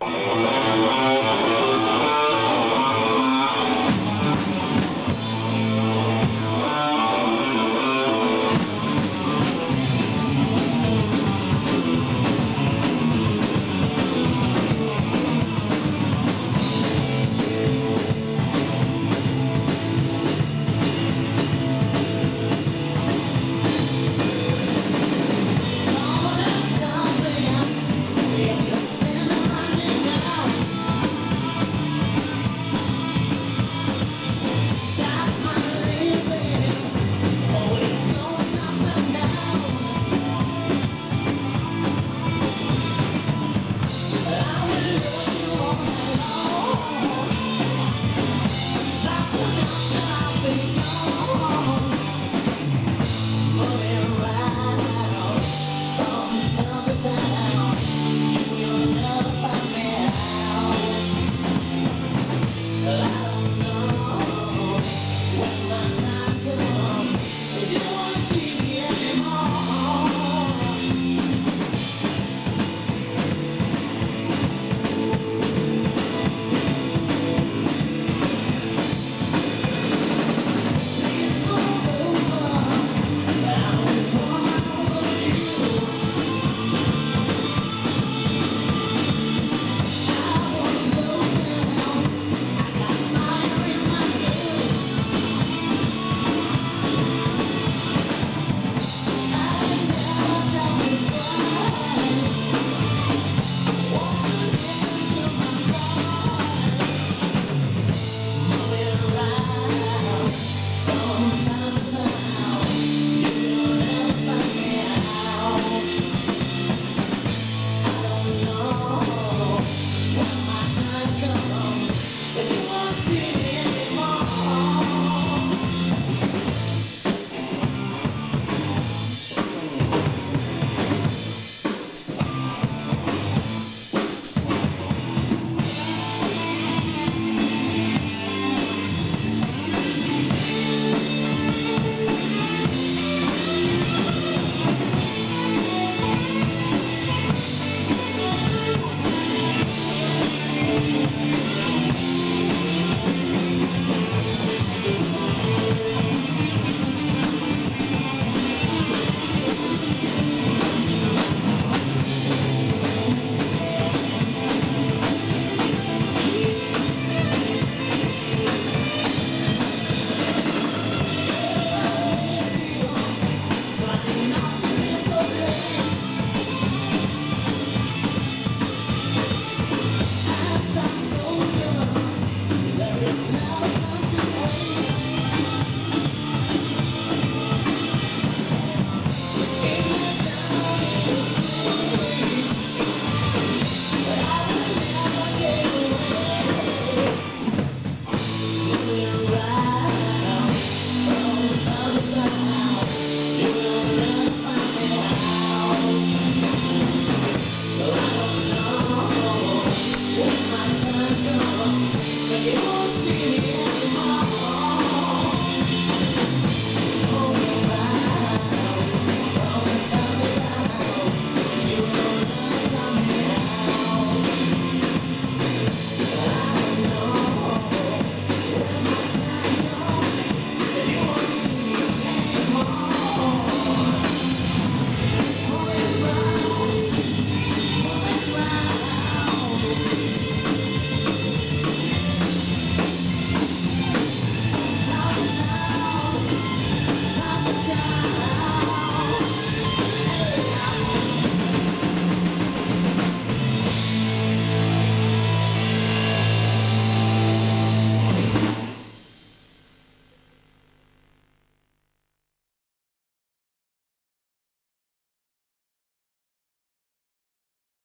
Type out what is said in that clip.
Bye.